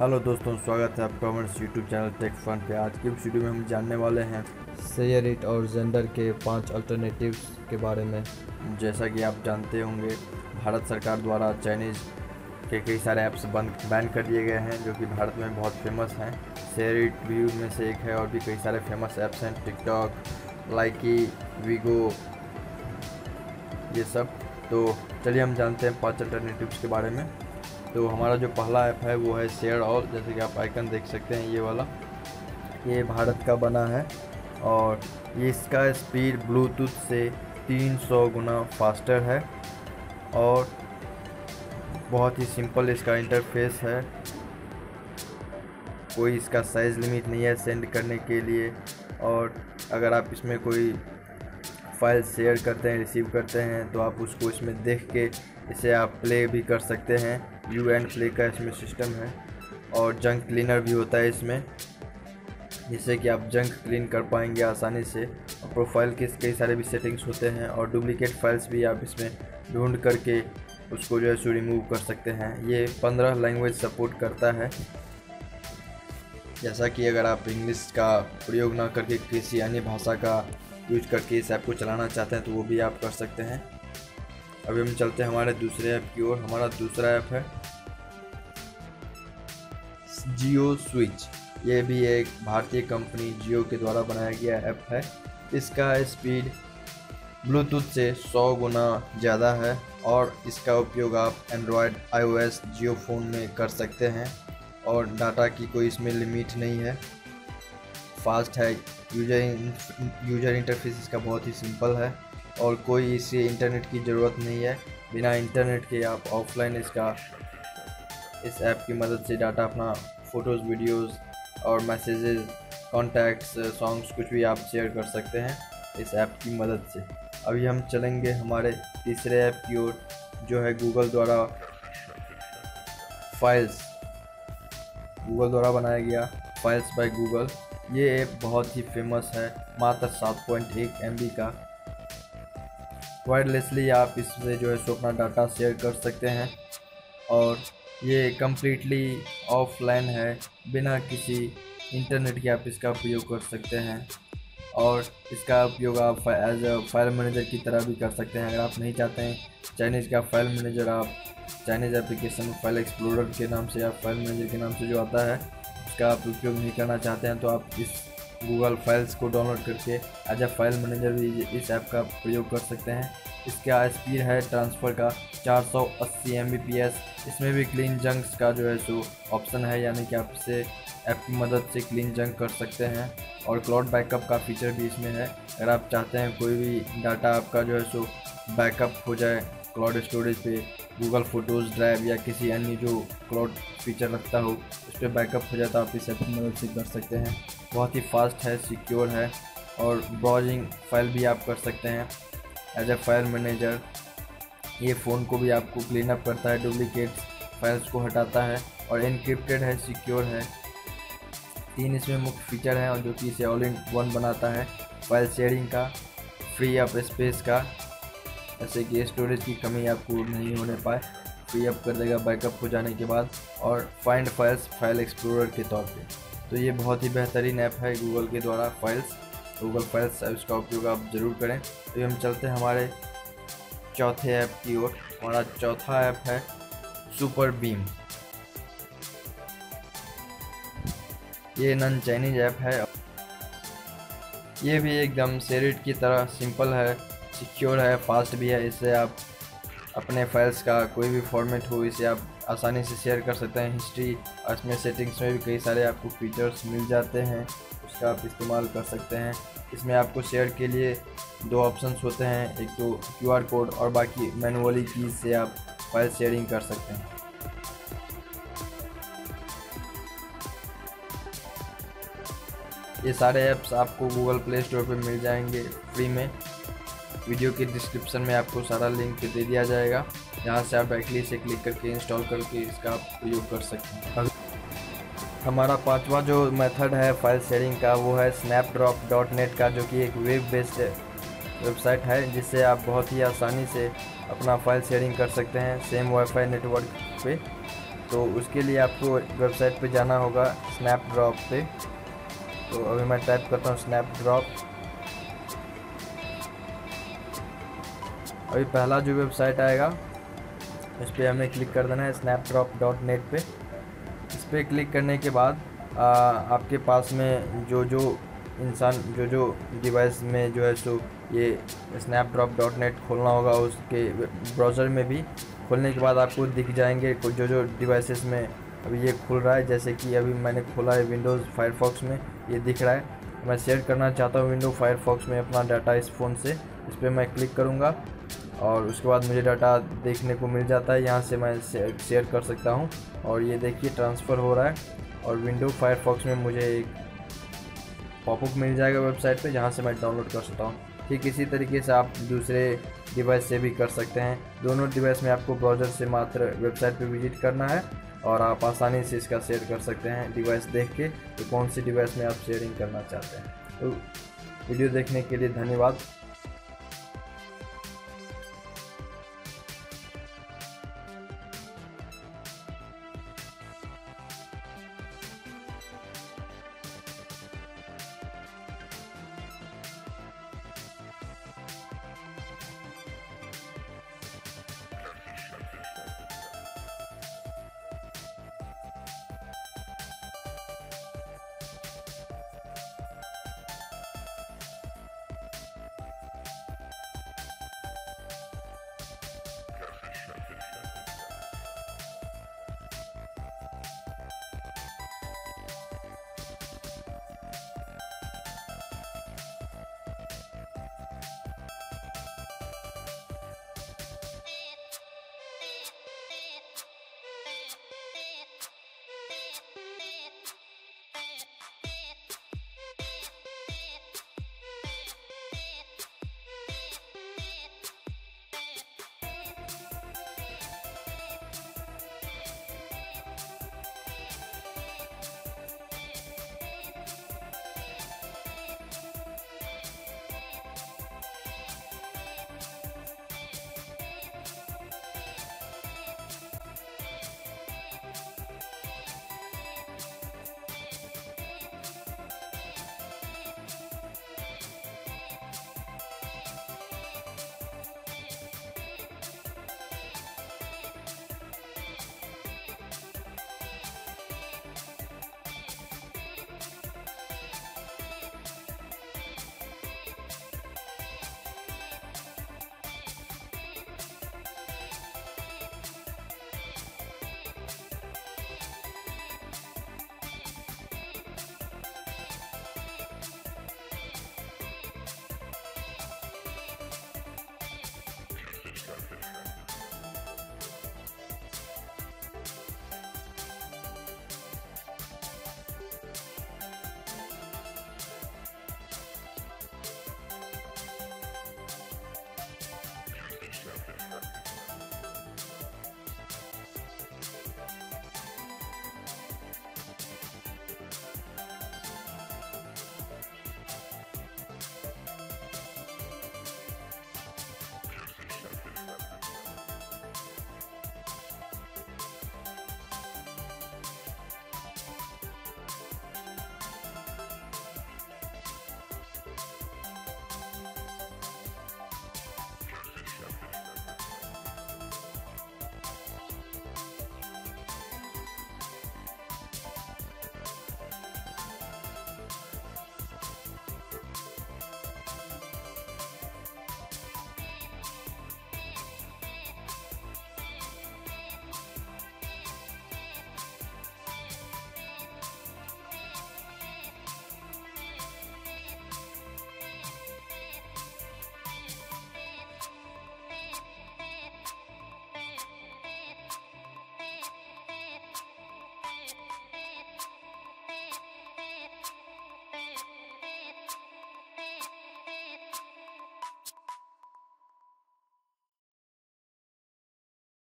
Hello दोस्तों स्वागत है आपका हमारे यूट्यूब चैनल टेक फन पे। आज की वीडियो में हम जानने वाले हैं शेयर इट और जेंडर के पाँच अल्टरनेटिव्स के बारे में। जैसा कि आप जानते होंगे भारत सरकार द्वारा चाइनीज़ के कई सारे ऐप्स बंद बैन कर दिए गए हैं जो कि भारत में बहुत फ़ेमस हैं। शेयर इट भी उनमें से एक है और भी कई सारे फ़ेमस ऐप्स हैं टिकटॉक लाइकी वीगो ये सब। तो चलिए हम जानते हैं पाँच अल्टरनेटिव्स के बारे में। तो हमारा जो पहला ऐप है, वो है शेयर ऑल जैसे कि आप आइकन देख सकते हैं, ये वाला। ये भारत का बना है और इसका स्पीड ब्लूटूथ से 300 गुना फास्टर है और बहुत ही सिंपल इसका इंटरफेस है। कोई इसका साइज़ लिमिट नहीं है सेंड करने के लिए और अगर आप इसमें कोई फ़ाइल शेयर करते हैं, रिसीव करते हैं तो आप उसको इसमें देख के इसे आप प्ले भी कर सकते हैं। यू एंड प्ले का इसमें सिस्टम है और जंक क्लीनर भी होता है इसमें, जिससे कि आप जंक क्लीन कर पाएँगे आसानी से। और प्रोफ़ाइल के कई सारे भी सेटिंग्स होते हैं और डुप्लीकेट फाइल्स भी आप इसमें ढूंढ करके उसको जो है सो रिमूव कर सकते हैं। ये पंद्रह लैंग्वेज सपोर्ट करता है। जैसा कि अगर आप इंग्लिश का प्रयोग ना करके किसी अन्य भाषा का यूज़ करके इस ऐप को चलाना चाहते हैं तो वो भी आप कर सकते हैं। अभी हम चलते हैं हमारे दूसरे ऐप की ओर। हमारा दूसरा ऐप है जियो स्विच ये भी एक भारतीय कंपनी जियो के द्वारा बनाया गया ऐप है। इसका स्पीड ब्लूटूथ से 100 गुना ज़्यादा है और इसका उपयोग आप एंड्रॉयड आईओएस जियो फ़ोन में कर सकते हैं और डाटा की कोई इसमें लिमिट नहीं है। फास्ट है यूज़र यूज़र इंटरफेस इसका बहुत ही सिंपल है और कोई इसे इंटरनेट की ज़रूरत नहीं है। बिना इंटरनेट के आप ऑफलाइन इसका, इस ऐप की मदद से डाटा अपना फ़ोटोज़, वीडियोज़ और मैसेजेस, कॉन्टैक्ट्स, सॉन्ग्स कुछ भी आप शेयर कर सकते हैं इस ऐप की मदद से। अभी हम चलेंगे हमारे तीसरे ऐप की ओर, जो है गूगल द्वारा फाइल्स। गूगल द्वारा बनाया गया फाइल्स बाय गूगल। ये ऐप बहुत ही फ़ेमस है, मात्र सात पॉइंट एक एम का। वायरलेसली आप इससे जो है सो अपना डाटा शेयर कर सकते हैं। और ये कम्प्लीटली ऑफलाइन है, बिना किसी इंटरनेट के आप इसका उपयोग कर सकते हैं। और इसका उपयोग आप एज अ फ़ाइल मैनेजर की तरह भी कर सकते हैं। अगर आप नहीं चाहते हैं चाइनीज़ का फ़ाइल मैनेजर आप चाइनीज़ एप्लीकेशन फ़ाइल एक्सप्लोरर के नाम से या फ़ाइल मैनेजर के नाम से जो आता है उसका आप उपयोग नहीं करना चाहते हैं तो आप इस गूगल फाइल्स को डाउनलोड करके एज ए फ़ाइल मैनेजर भी इस ऐप का प्रयोग कर सकते हैं। इसका स्पीड है ट्रांसफ़र का 480 एमबीपीएस इसमें भी क्लीन जंक्स का जो है सो ऑप्शन है, यानी कि आप इसे ऐप की मदद से क्लीन जंक कर सकते हैं। और क्लाउड बैकअप का फीचर भी इसमें है। अगर आप चाहते हैं कोई भी डाटा आपका जो है सो बैकअप हो जाए क्लाउड स्टोरेज पे गूगल फ़ोटोज़ ड्राइव या किसी अन्य जो क्लाउड फीचर रखता हो, उस पर बैकअप हो जाता है, आप इस की मदद से कर सकते हैं। बहुत ही फास्ट है सिक्योर है और ब्राउजिंग फ़ाइल भी आप कर सकते हैं। एज ए फ़ाइल मैनेजर ये फ़ोन को भी आपको क्लीन अप करता है डुप्लीकेट फाइल्स को हटाता है और इनक्रिप्टेड है सिक्योर है। तीन इसमें मुख्य फीचर हैं और जो कि इसे ऑल इन वन बनाता है फ़ाइल शेयरिंग का फ्री अप स्पेस का। जैसे कि स्टोरेज की कमी आपको नहीं होने पाए। फ्री अप कर देगा बैकअप हो जाने के बाद और फाइंड फाइल्स फ़ाइल एक्सप्लोरर के तौर पे। तो ये बहुत ही बेहतरीन ऐप है गूगल के द्वारा फाइल्स गूगल फाइल्स इसका उपयोग आप ज़रूर करें। तो हम चलते हैं हमारे चौथे ऐप की ओर। हमारा चौथा ऐप है सुपर बीम ये नन चाइनीज़ ऐप है। ये भी एकदम सेरिट की तरह सिंपल है। सिक्योर है फास्ट भी है, इससे आप अपने फाइल्स का कोई भी फॉर्मेट हो, इसे आप आसानी से शेयर कर सकते हैं। हिस्ट्री और इसमें सेटिंग्स में भी कई सारे आपको फीचर्स मिल जाते हैं, उसका आप इस्तेमाल कर सकते हैं। इसमें आपको शेयर के लिए दो ऑप्शंस होते हैं, एक तो क्यूआर कोड और बाकी मैनुअली कीज से आप फ़ाइल शेयरिंग कर सकते हैं। ये सारे ऐप्स आपको गूगल प्ले स्टोर पर मिल जाएँगे फ्री में। वीडियो के डिस्क्रिप्शन में आपको सारा लिंक दे दिया जाएगा। जहाँ से आप डायरेक्टली इसे क्लिक करके इंस्टॉल करके इसका प्रयोग कर सकते हैं। हमारा पांचवा जो मेथड है फ़ाइल शेयरिंग का, वो है स्नैपड्रॉप डॉट नेट का, जो कि एक वेब बेस्ड वेबसाइट है, जिससे आप बहुत ही आसानी से अपना फ़ाइल शेयरिंग कर सकते हैं सेम वाईफाई नेटवर्क पे। तो उसके लिए आपको वेबसाइट पे जाना होगा स्नैप ड्रॉप पे। तो अभी मैं टाइप करता हूँ स्नैप अभी पहला जो वेबसाइट आएगा इस पर हमें क्लिक कर देना है स्नैप ड्रॉप डॉट नेट पर इस पर क्लिक करने के बाद आ, आपके पास में जो जो इंसान जो जो डिवाइस में जो है सो ये स्नैप ड्रॉप डॉट नेट खोलना होगा उसके ब्राउज़र में भी। खोलने के बाद आपको दिख जाएँगे जो जो डिवाइसेस में अभी ये खुल रहा है जैसे कि अभी मैंने खोला है विंडोज़ फायरफॉक्स में ये दिख रहा है। मैं शेयर करना चाहता हूँ विंडो फायरफॉक्स में अपना डाटा इस फ़ोन से। इस पर मैं क्लिक करूँगा और उसके बाद मुझे डाटा देखने को मिल जाता है। यहाँ से मैं शेयर कर सकता हूँ। और ये देखिए ट्रांसफ़र हो रहा है और विंडो फायरफॉक्स में मुझे एक पॉपअप मिल जाएगा वेबसाइट पे, जहाँ से मैं डाउनलोड कर सकता हूँ। ठीक इसी तरीके से आप दूसरे डिवाइस से भी कर सकते हैं। दोनों डिवाइस में आपको ब्राउज़र से मात्र वेबसाइट पे विज़िट करना है। और आप आसानी से इसका शेयर कर सकते हैं डिवाइस देख के तो कौन सी डिवाइस में आप शेयरिंग करना चाहते हैं। तो वीडियो देखने के लिए धन्यवाद।